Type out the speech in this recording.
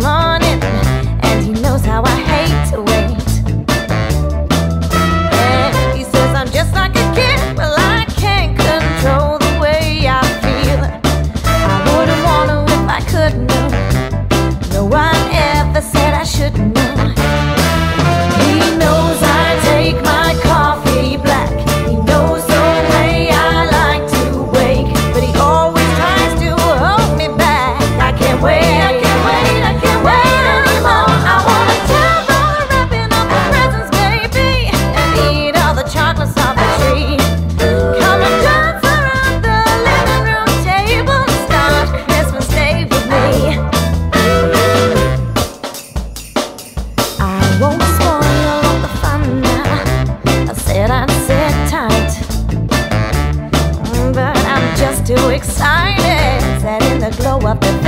long too excited. Sat in the glow of the